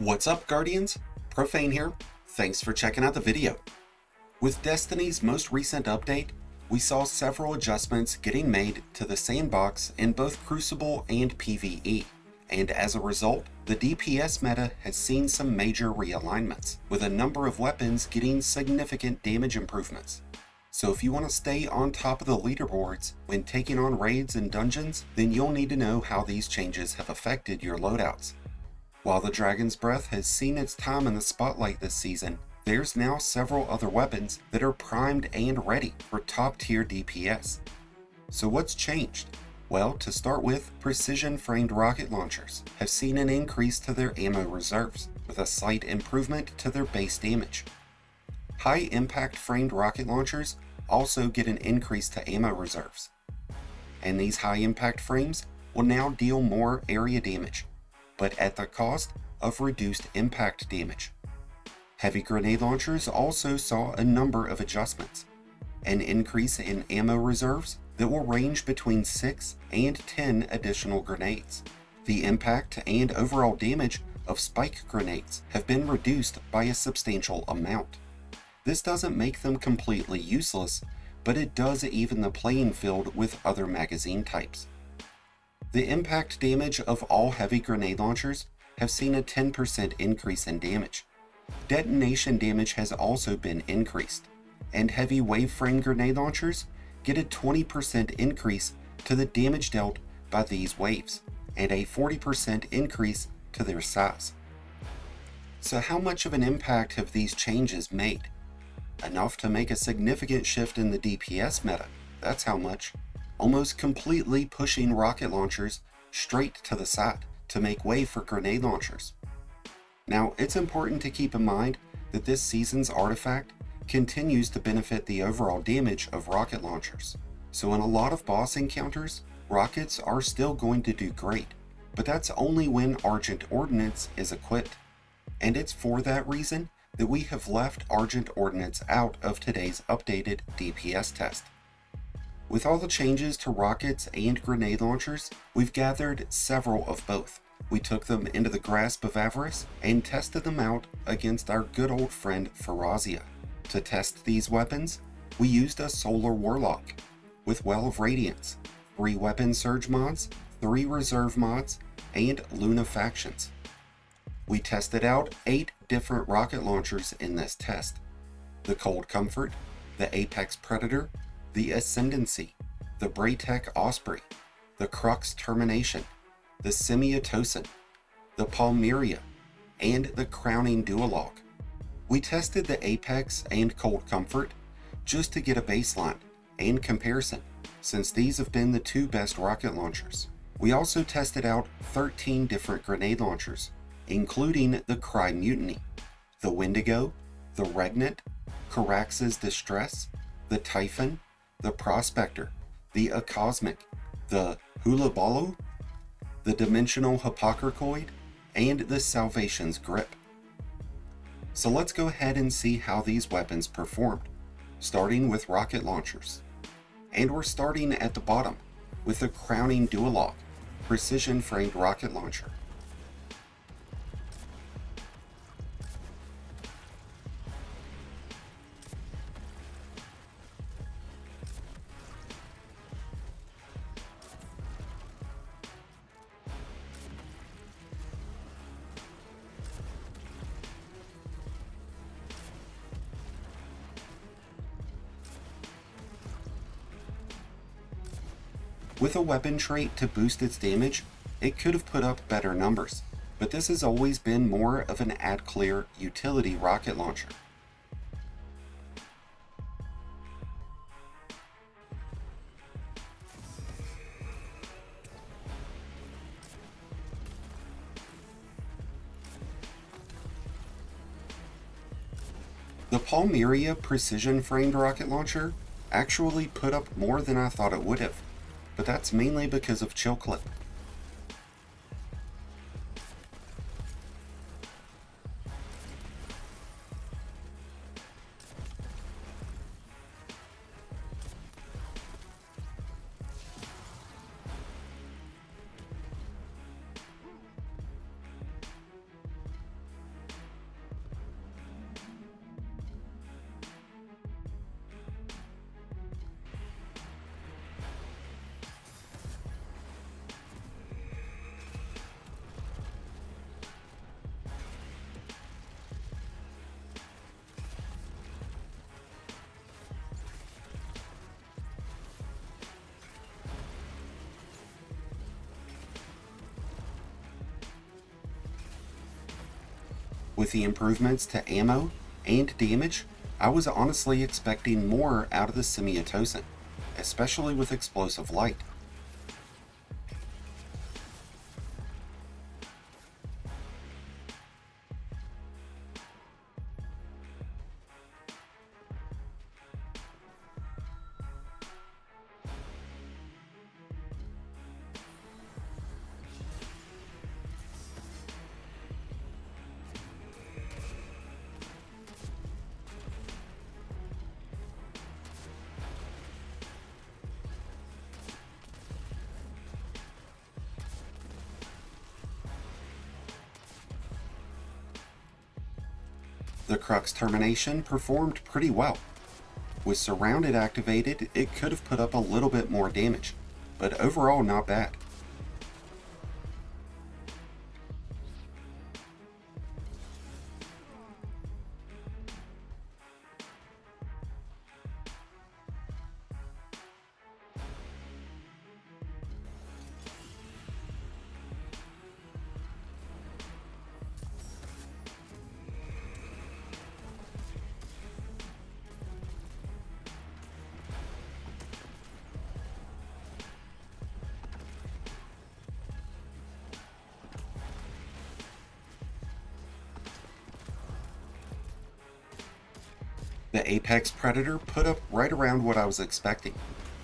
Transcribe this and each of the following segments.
What's up, Guardians? Profane here. Thanks for checking out the video. With Destiny's most recent update, we saw several adjustments getting made to the sandbox in both Crucible and PvE, and as a result, the DPS meta has seen some major realignments, with a number of weapons getting significant damage improvements. So if you want to stay on top of the leaderboards when taking on raids and dungeons, then you'll need to know how these changes have affected your loadouts. While the Dragon's Breath has seen its time in the spotlight this season, there's now several other weapons that are primed and ready for top tier DPS. So what's changed? Well, to start with, precision framed rocket launchers have seen an increase to their ammo reserves, with a slight improvement to their base damage. High impact framed rocket launchers also get an increase to ammo reserves. And these high impact frames will now deal more area damage, but at the cost of reduced impact damage. Heavy grenade launchers also saw a number of adjustments. An increase in ammo reserves that will range between 6 and 10 additional grenades. The impact and overall damage of spike grenades have been reduced by a substantial amount. This doesn't make them completely useless, but it does even the playing field with other magazine types. The impact damage of all heavy grenade launchers have seen a 10% increase in damage. Detonation damage has also been increased, and heavy wave frame grenade launchers get a 20% increase to the damage dealt by these waves, and a 40% increase to their size. So how much of an impact have these changes made? Enough to make a significant shift in the DPS meta, that's how much. Almost completely pushing rocket launchers straight to the side to make way for grenade launchers. Now, it's important to keep in mind that this season's artifact continues to benefit the overall damage of rocket launchers. So in a lot of boss encounters, rockets are still going to do great, but that's only when Argent Ordnance is equipped. And it's for that reason that we have left Argent Ordnance out of today's updated DPS test. With all the changes to rockets and grenade launchers, we've gathered several of both, we took them into the grasp of avarice and tested them out against our good old friend Phry'zhia. To test these weapons, we used a Solar Warlock with Well of Radiance, 3 weapon surge mods, 3 reserve mods, and Lunafactions. We tested out 8 different rocket launchers in this test. The Cold Comfort, the Apex Predator, the Ascendancy, the Braytech Osprey, the Crux Termination, the Semiotician, the Palmyria, and the Crowning Duologue. We tested the Apex and Cold Comfort just to get a baseline and comparison, since these have been the two best rocket launchers. We also tested out 13 different grenade launchers, including the Cry Mutiny, the Wendigo, the Regnant, Koraxis's Distress, the Typhon, the Prospector, the Acosmic, the Hullabaloo, the Dimensional Hypotrochoid, and the Salvation's Grip. So let's go ahead and see how these weapons performed, starting with rocket launchers. And we're starting at the bottom with the Crowning Duologue, precision framed rocket launcher. With a weapon trait to boost its damage, it could have put up better numbers, but this has always been more of an add clear utility rocket launcher. The Palmyria precision framed rocket launcher actually put up more than I thought it would have but that's mainly because of chill With the improvements to ammo and damage, I was honestly expecting more out of the Semiotician, especially with explosive light. The Crux termination performed pretty well. With Surrounded activated, it could have put up a little bit more damage, but overall not bad. The Apex Predator put up right around what I was expecting,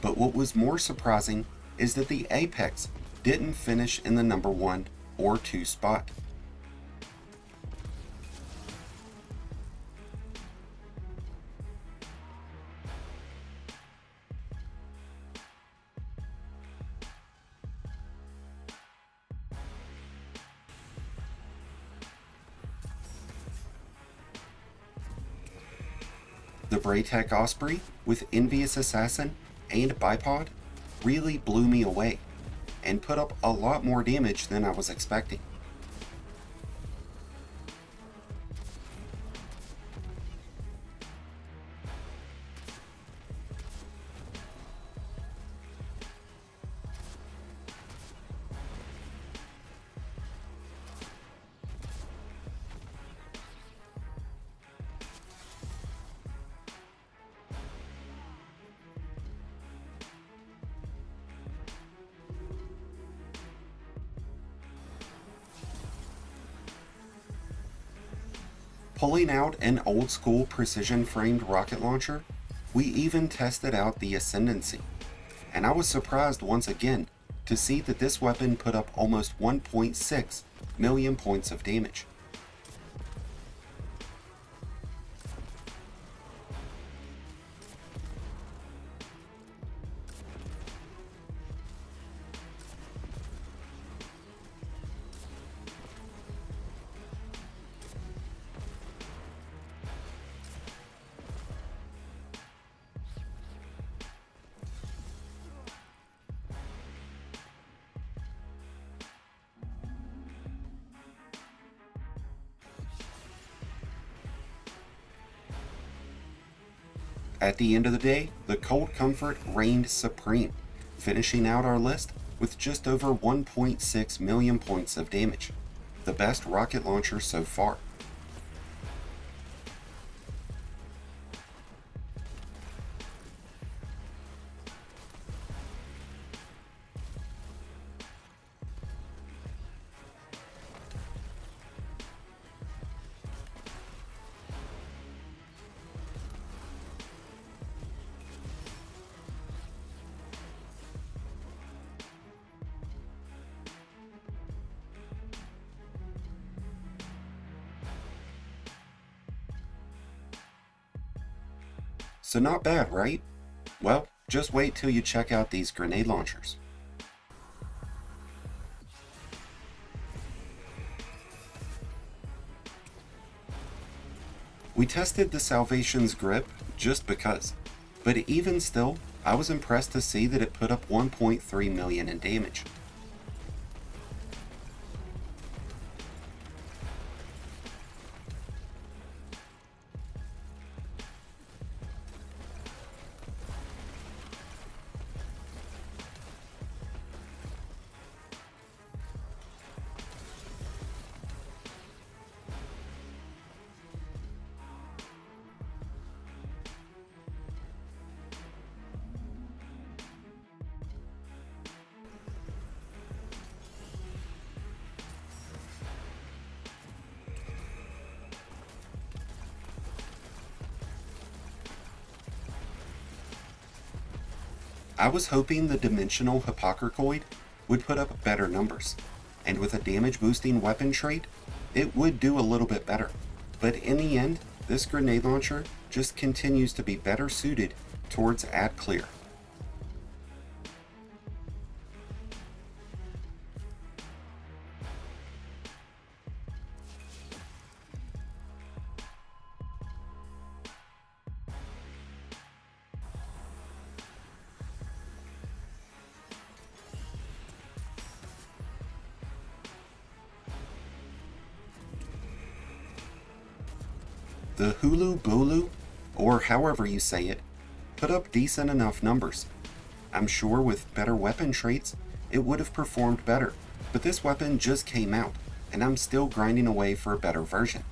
but what was more surprising is that the Apex didn't finish in the number 1 or 2 spot. The Braytech Osprey with Envious Assassin and Bipod really blew me away and put up a lot more damage than I was expecting. Pulling out an old school precision framed rocket launcher, we even tested out the Ascendancy. And I was surprised once again to see that this weapon put up almost 1.6 million points of damage. At the end of the day, the Cold Comfort reigned supreme, finishing out our list with just over 1.6 million points of damage, the best rocket launcher so far. So not bad, right? Well, just wait till you check out these grenade launchers. We tested the Salvation's grip just because, but even still, I was impressed to see that it put up 1.3 million in damage. I was hoping the Dimensional Hypotrochoid would put up better numbers, and with a damage boosting weapon trait, it would do a little bit better. But in the end, this grenade launcher just continues to be better suited towards ad clear. Hulu Bulu, or however you say it, put up decent enough numbers. I'm sure with better weapon traits, it would have performed better, but this weapon just came out, and I'm still grinding away for a better version.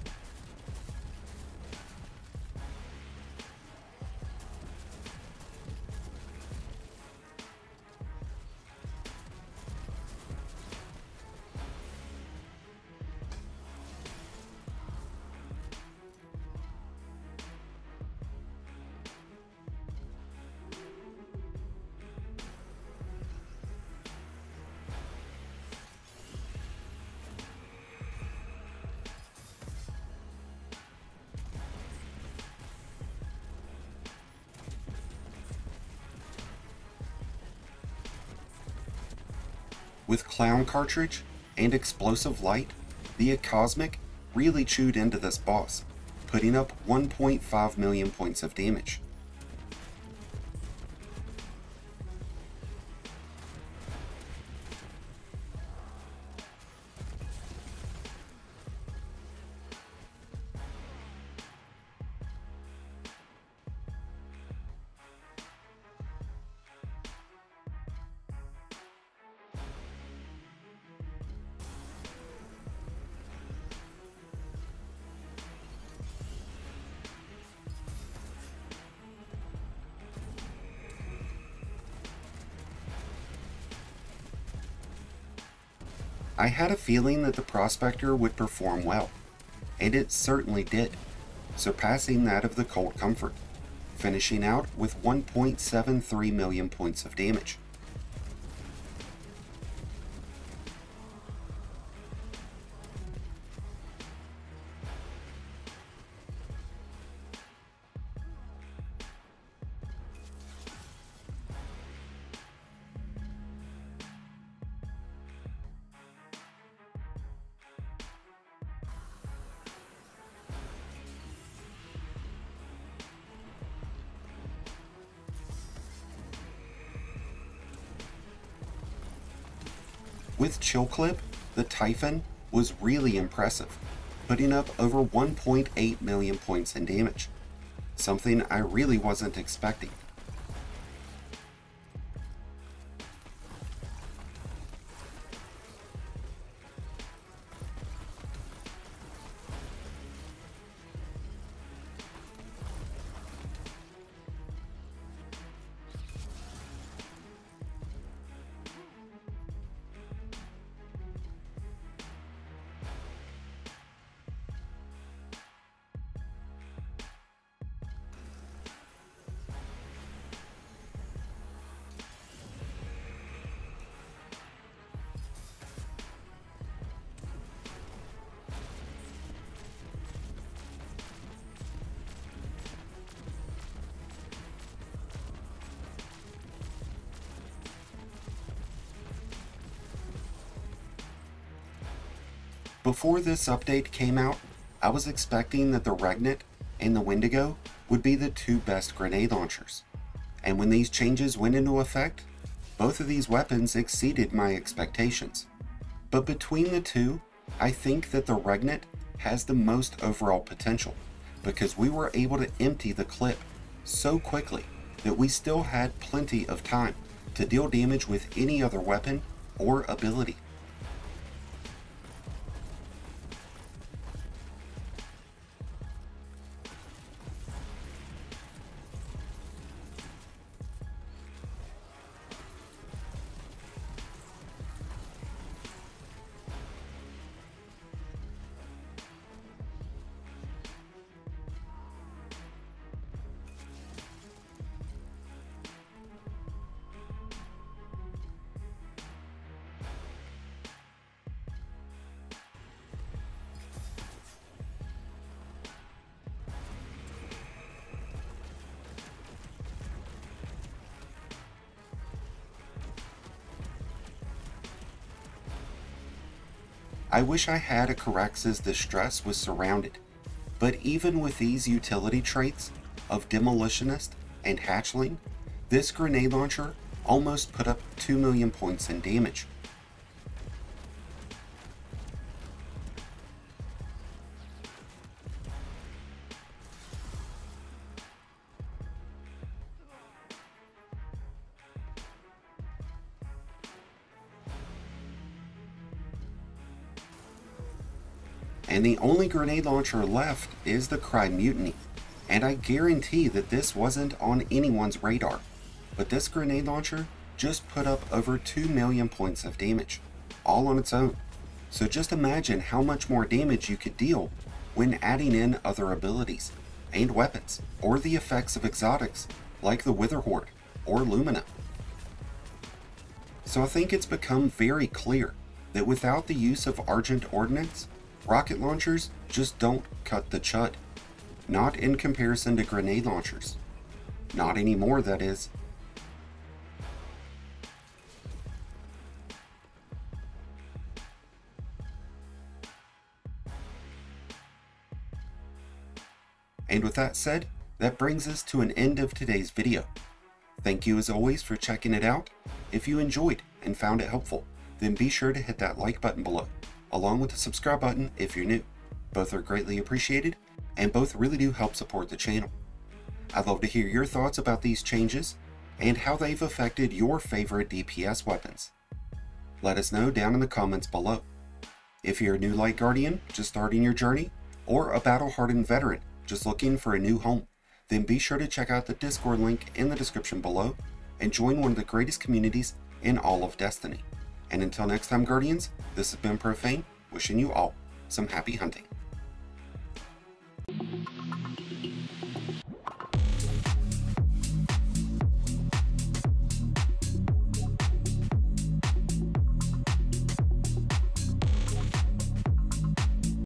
With Clown Cartridge and Explosive Light, the Cosmic really chewed into this boss, putting up 1.5 million points of damage. I had a feeling that the Prospector would perform well, and it certainly did, surpassing that of the Cold Comfort, finishing out with 1.73 million points of damage. With Chill Clip, the Typhon was really impressive, putting up over 1.8 million points in damage, something I really wasn't expecting. Before this update came out, I was expecting that the Regnant and the Wendigo would be the two best grenade launchers. And when these changes went into effect, both of these weapons exceeded my expectations. But between the two, I think that the Regnant has the most overall potential because we were able to empty the clip so quickly that we still had plenty of time to deal damage with any other weapon or ability. I wish I had a Koraxis's Distress was surrounded, but even with these utility traits of Demolitionist and Hatchling, this grenade launcher almost put up 2 million points in damage. Grenade launcher left is the Cry Mutiny, and I guarantee that this wasn't on anyone's radar, but this grenade launcher just put up over 2 million points of damage, all on its own. So just imagine how much more damage you could deal when adding in other abilities, and weapons, or the effects of exotics like the Witherhoard or Lumina. So I think it's become very clear that without the use of Argent Ordnance, rocket launchers just don't cut the chud. Not in comparison to grenade launchers. Not anymore, that is. And with that said, that brings us to an end of today's video. Thank you as always for checking it out. If you enjoyed and found it helpful, then be sure to hit that like button below along with the subscribe button if you're new. Both are greatly appreciated, and both really do help support the channel. I'd love to hear your thoughts about these changes and how they've affected your favorite DPS weapons. Let us know down in the comments below. If you're a new Light Guardian just starting your journey, or a battle-hardened veteran just looking for a new home, then be sure to check out the Discord link in the description below and join one of the greatest communities in all of Destiny. And until next time, Guardians, this has been Profane, wishing you all some happy hunting.